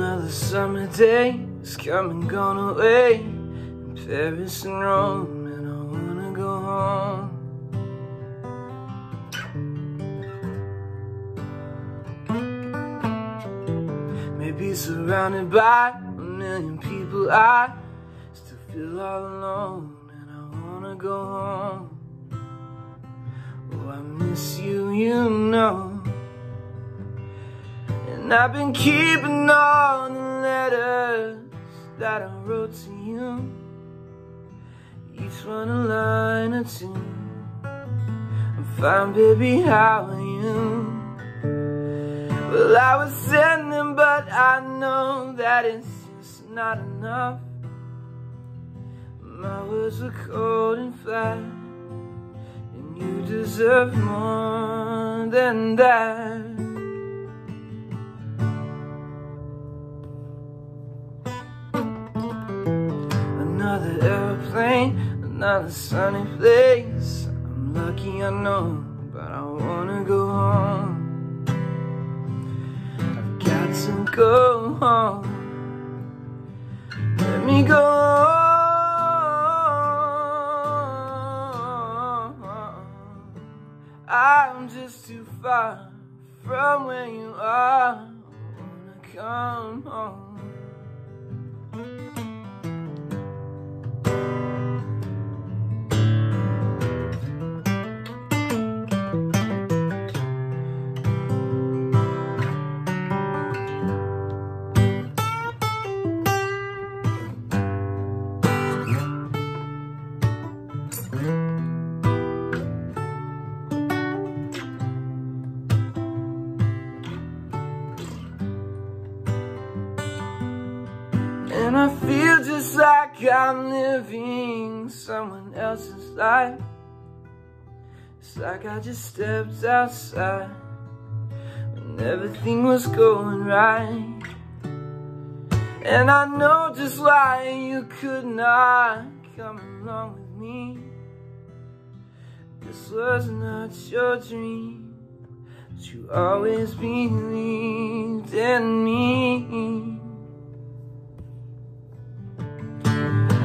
Another summer day is come and gone away in Paris and Rome, and I wanna go home. Maybe surrounded by a million people, I still feel all alone, and I wanna go home. Oh, I miss you, you know. And I've been keeping all the letters that I wrote to you. Each one a line or two. I'm fine, baby, how are you? Well, I was sending, but I know that it's just not enough. My words were cold and flat, and you deserve more than that. Another airplane, another sunny place. I'm lucky, I know, but I wanna go home. I've got to go home. Let me go home. I'm just too far from where you are. I wanna come home. And I feel just like I'm living someone else's life. It's like I just stepped outside when everything was going right. And I know just why you could not come along with me. This was not your dream, but you always believed in me.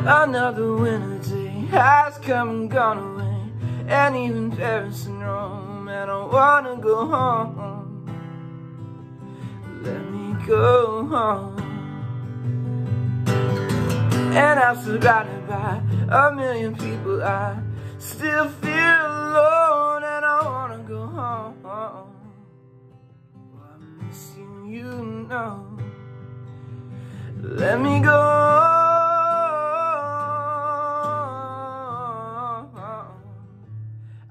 Another winter day has come and gone away And even Paris and Rome And I wanna go home. Let me go home. And I'm surrounded by a million people I still feel alone And I wanna go home. I miss you, you know Let me go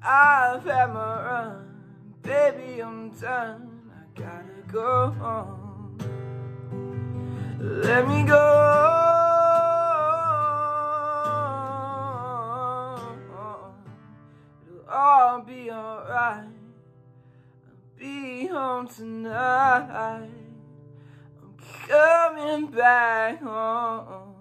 I've had my run, baby, I'm done. I gotta go home. Let me go. It'll all be alright. I'll be home tonight. I'm coming back home.